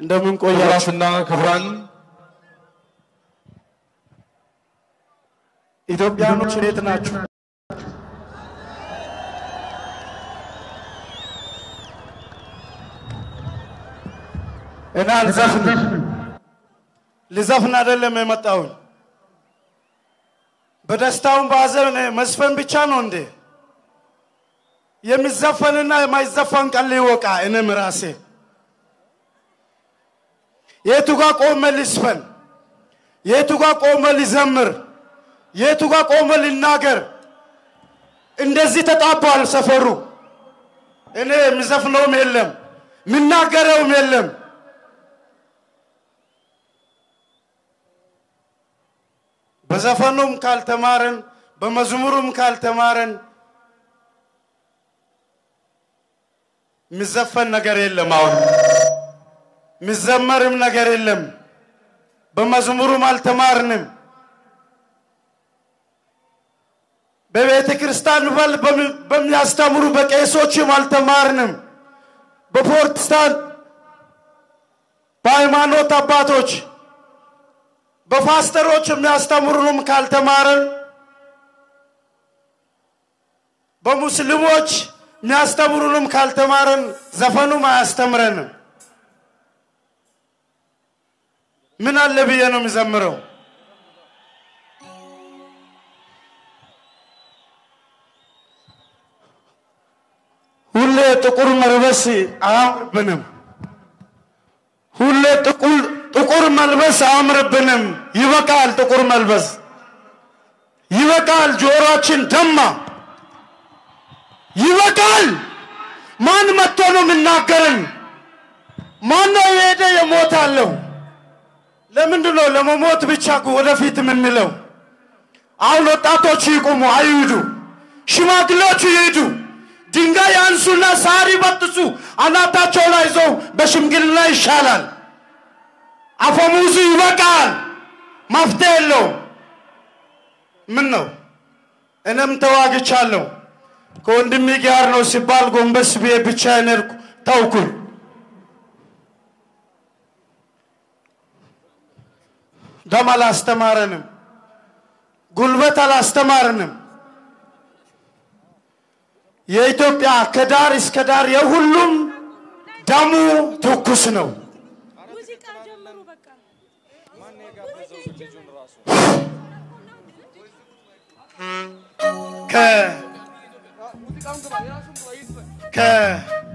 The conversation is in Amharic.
እንደምን ቆያችሁ? ክቡራትና ክቡራን ኢትዮጵያኖች እንዴት ናችሁ? እኔ አልዘፍንም፣ ልዘፍን አይደለም የመጣሁኝ። በደስታውን በሀዘን መስፈን ብቻ ነው እንዴ? የሚዘፈንና የማይዘፈን ቀን ሊወቃ እኔም ራሴ የቱ ጋ ቆመ ልስፈን? የቱ ጋ ቆመ ልዘምር? የቱ ጋ ቆመ ልናገር? እንደዚህ ተጣቧል ሰፈሩ። እኔ የሚዘፍነውም የለም የሚናገረውም የለም። በዘፈኑም ካልተማረን በመዝሙሩም ካልተማረን የሚዘፈን ነገር የለም። አሁን የሚዘመርም ነገር የለም። በመዝሙሩም አልተማርንም። በቤተ ክርስቲያን በል በሚያስተምሩ በቄሶችም አልተማርንም። በፕሮቴስታንት በሃይማኖት አባቶች በፓስተሮች የሚያስተምሩንም ካልተማረን በሙስሊሞች የሚያስተምሩንም ካልተማረን ዘፈኑም አያስተምረንም። ምን አለ ብዬ ነው የሚዘምረው? ሁሌ ጥቁር መልበስ አያምርብንም። ሁሌ ጥቁር መልበስ አያምርብንም። ይበቃል፣ ጥቁር መልበስ ይበቃል። ጆሮአችን ደማ፣ ይበቃል። ማን መጥቶ ነው የሚናገረን? ማን የሄደ የሞት አለው? ለምንድን ነው ለመሞት ብቻ ወደፊት የምንለው? አሁን ወጣቶቹ ይቁሙ፣ አይሂዱ። ሽማግሌዎቹ ይሂዱ። ድንጋይ ያንሱና ሳር ይበጥሱ፣ አናታቸው ላይ ይዘው በሽምግልና ይሻላል። አፈሙዙ ይበቃል። መፍትሄ የለውም። ምን ነው እኔም ተዋግቻለሁ። ከወንድሜ ጋር ነው ሲባል ጎንበስ ብዬ ብቻዬን ሄድኩ፣ ተውኩኝ። ደም አላስተማረንም፣ ጉልበት አላስተማረንም። የኢትዮጵያ ከዳር እስከ ዳር የሁሉም ደሙ ትኩስ ነው። K. K.